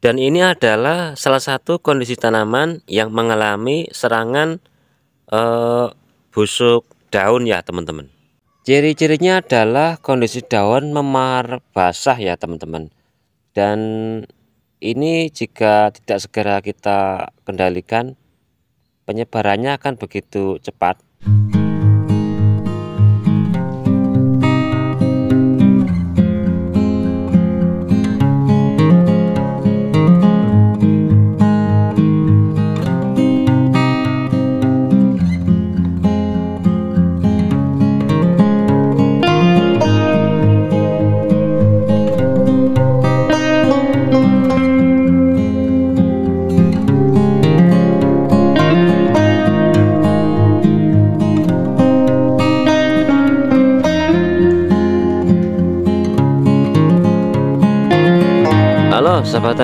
Dan ini adalah salah satu kondisi tanaman yang mengalami serangan eh, busuk daun ya teman-teman. Ciri-cirinya adalah kondisi daun memar basah ya teman-teman. Dan ini jika tidak segera kita kendalikan penyebarannya akan begitu cepat.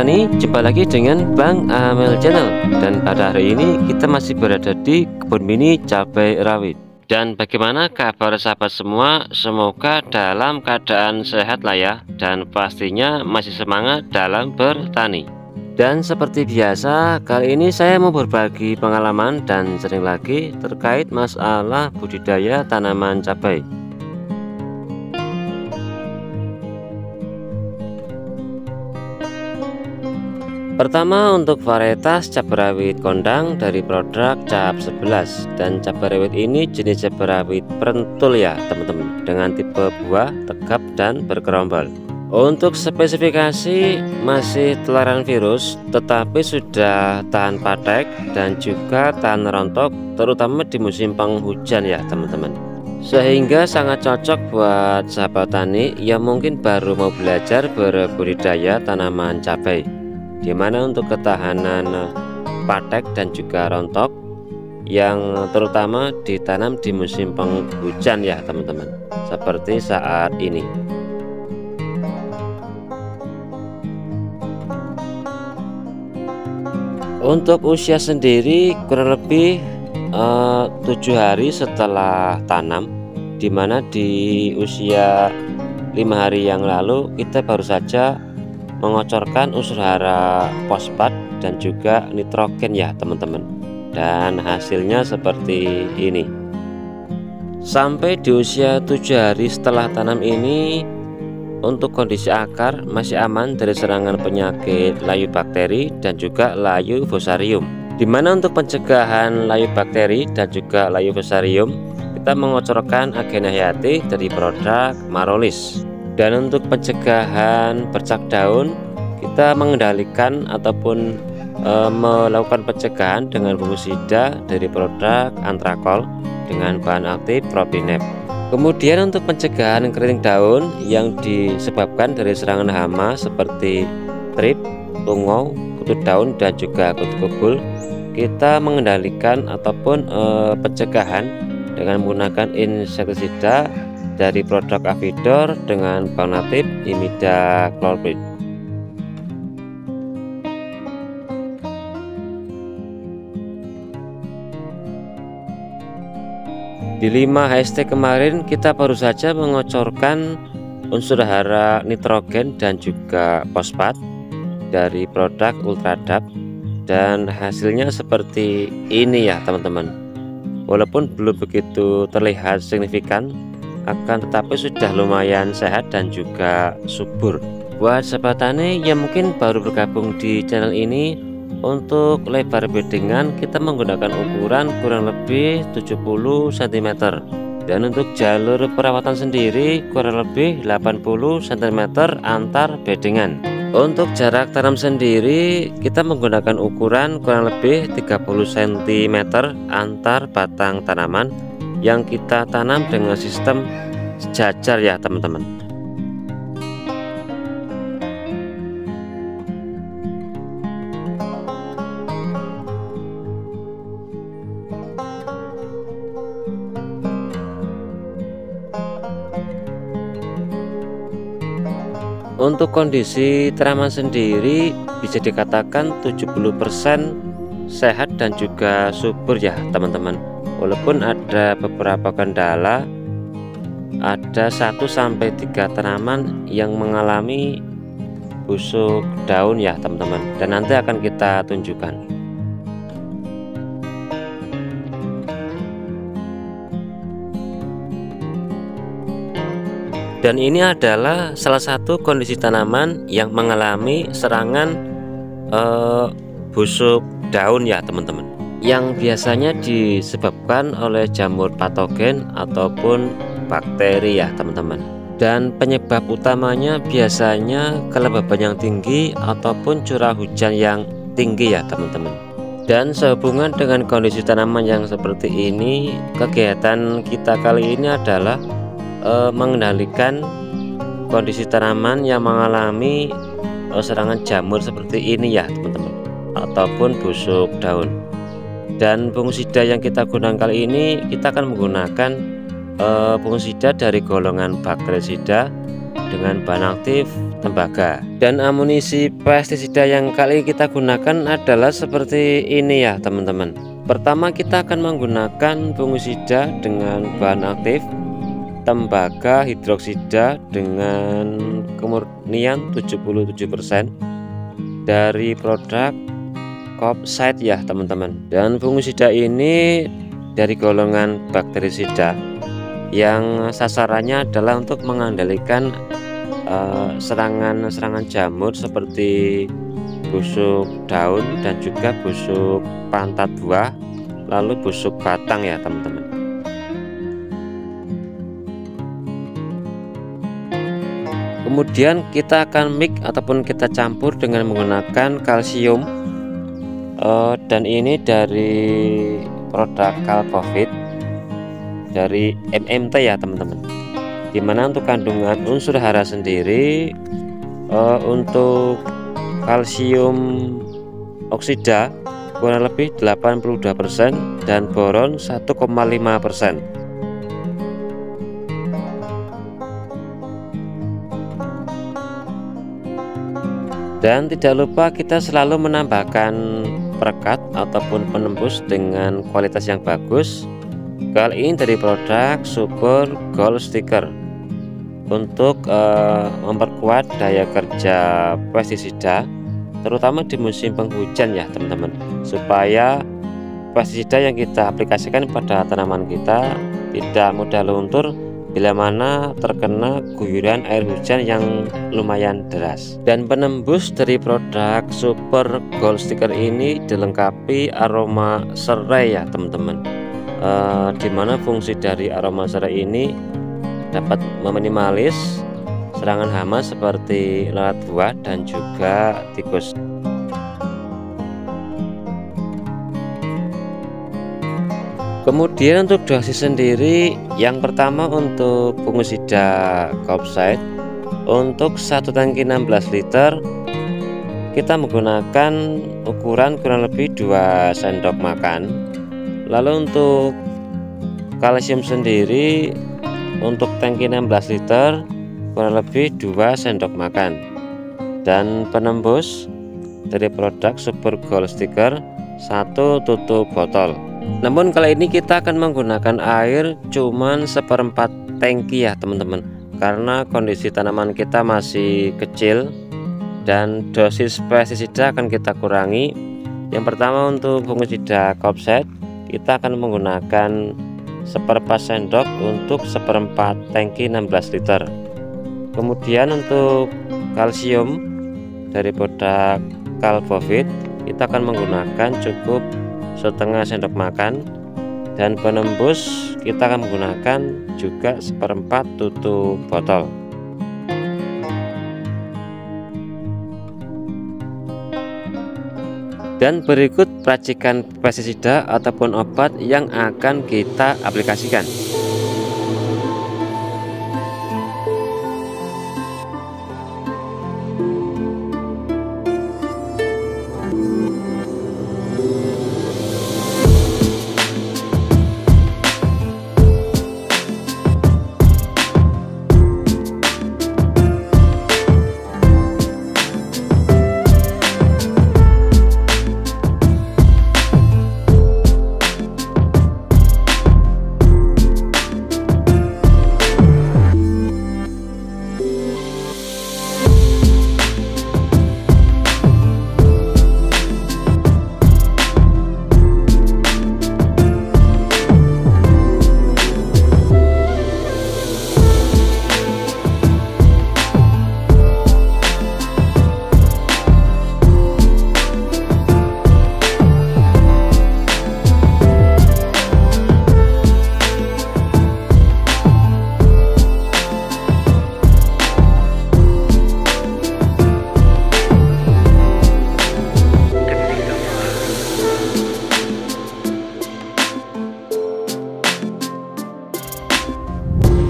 Halo sahabat tani, jumpa lagi dengan Bang Amel Channel Dan pada hari ini kita masih berada di kebun mini cabai rawit Dan bagaimana kabar sahabat semua? Semoga dalam keadaan sehat lah ya Dan pastinya masih semangat dalam bertani dan seperti biasa, kali ini saya mau berbagi pengalaman dan sering lagi terkait masalah budidaya tanaman cabai. Pertama untuk varietas cabai rawit kondang dari produk cap 11 dan cabai rawit ini jenis cabai rawit perentul ya teman-teman dengan tipe buah tegap dan bergerombol. Untuk spesifikasi masih telaran virus tetapi sudah tahan patek dan juga tahan rontok terutama di musim penghujan ya teman-teman. Sehingga sangat cocok buat sahabat tani yang mungkin baru mau belajar berbudidaya tanaman cabai di mana untuk ketahanan eh, patek dan juga rontok yang terutama ditanam di musim penghujan ya teman-teman. Seperti saat ini. Untuk usia sendiri kurang lebih eh, tujuh hari setelah tanam di mana di usia lima hari yang lalu kita baru saja mengocorkan unsur hara fosfat dan juga nitrogen ya teman-teman. Dan hasilnya seperti ini. Sampai di usia tujuh hari setelah tanam ini untuk kondisi akar masih aman dari serangan penyakit layu bakteri dan juga layu fusarium. Di mana untuk pencegahan layu bakteri dan juga layu fusarium kita mengocorkan agen hayati dari produk Marolis dan untuk pencegahan bercak daun kita mengendalikan ataupun e, melakukan pencegahan dengan fungusida dari produk antrakol dengan bahan aktif propinep. Kemudian untuk pencegahan kering daun yang disebabkan dari serangan hama seperti trip, tungau, kutu daun dan juga kutu kubul kita mengendalikan ataupun e, pencegahan dengan menggunakan insektisida dari produk Avidor dengan natif imida chlorid. Di 5 HST kemarin kita baru saja mengocorkan unsur hara nitrogen dan juga fosfat dari produk Ultradap dan hasilnya seperti ini ya teman-teman walaupun belum begitu terlihat signifikan akan tetapi sudah lumayan sehat dan juga subur. Buat sahabat tani yang mungkin baru bergabung di channel ini untuk lebar bedengan kita menggunakan ukuran kurang lebih 70 cm dan untuk jalur perawatan sendiri kurang lebih 80 cm antar bedengan. Untuk jarak tanam sendiri kita menggunakan ukuran kurang lebih 30 cm antar batang tanaman yang kita tanam dengan sistem sejajar ya teman-teman. Untuk kondisi tanaman sendiri bisa dikatakan 70% sehat dan juga subur ya teman-teman walaupun ada beberapa kendala ada 1 sampai 3 tanaman yang mengalami busuk daun ya teman-teman. Dan nanti akan kita tunjukkan. Dan ini adalah salah satu kondisi tanaman yang mengalami serangan eh, busuk daun ya teman-teman yang biasanya disebabkan oleh jamur patogen ataupun bakteri ya teman-teman. Dan penyebab utamanya biasanya kelembaban yang tinggi ataupun curah hujan yang tinggi ya teman-teman. Dan sehubungan dengan kondisi tanaman yang seperti ini kegiatan kita kali ini adalah e, mengendalikan kondisi tanaman yang mengalami e, serangan jamur seperti ini ya teman-teman. Ataupun busuk daun dan fungusida yang kita gunakan kali ini kita akan menggunakan uh, fungisida dari golongan bakterisida dengan bahan aktif tembaga. Dan amunisi pestisida yang kali kita gunakan adalah seperti ini ya teman-teman. Pertama kita akan menggunakan fungisida dengan bahan aktif tembaga hidroksida dengan kemurnian 77% dari produk Copside ya teman-teman. Dan fungisida ini dari golongan bakterisida yang sasarannya adalah untuk mengendalikan eh, serangan-serangan uh, jamur seperti busuk daun dan juga busuk pantat buah lalu busuk batang ya teman-teman. Kemudian kita akan mix ataupun kita campur dengan menggunakan kalsium uh, dan ini dari produk Calpofit dari MMT ya teman-teman. Di mana untuk kandungan unsur hara sendiri uh, untuk kalsium oksida kurang lebih 82% dan boron 1,5% dan tidak lupa kita selalu menambahkan perekat ataupun penembus dengan kualitas yang bagus Kali ini dari produk Super Gold Sticker. Untuk uh, memperkuat daya kerja pestisida terutama di musim penghujan ya teman-teman. Supaya pestisida yang kita aplikasikan pada tanaman kita tidak mudah luntur bila mana terkena guyuran air hujan yang lumayan deras dan penembus dari produk super gold sticker ini dilengkapi aroma serai ya teman-teman uh, di mana fungsi dari aroma serai ini dapat meminimalis serangan hama seperti lalat buah dan juga tikus. Kemudian untuk dosis sendiri yang pertama untuk fungusida Copside untuk satu tangki 16 liter kita menggunakan ukuran kurang lebih 2 sendok makan. Lalu untuk kalsium sendiri untuk tangki 16 liter kurang lebih 2 sendok makan. Dan penembus dari produk super gold sticker satu tutup botol namun kali ini kita akan menggunakan air cuman seperempat tangki ya teman-teman. Karena kondisi tanaman kita masih kecil dan dosis pestisida akan kita kurangi. Yang pertama untuk fungisida copset kita akan menggunakan seperempat sendok untuk seperempat tangki 16 liter. Kemudian untuk kalsium dari produk Calvovit kita akan menggunakan cukup setengah sendok makan dan penembus kita akan menggunakan juga seperempat tutup botol. Dan berikut racikan pestisida ataupun obat yang akan kita aplikasikan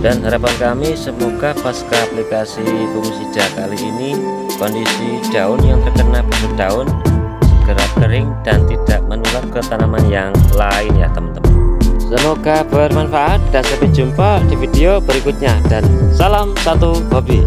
dan harapan kami semoga pasca aplikasi fungisida kali ini kondisi daun yang terkena busuk daun segera kering dan tidak menular ke tanaman yang lain ya teman-teman. Semoga bermanfaat dan sampai jumpa di video berikutnya. Dan salam satu hobi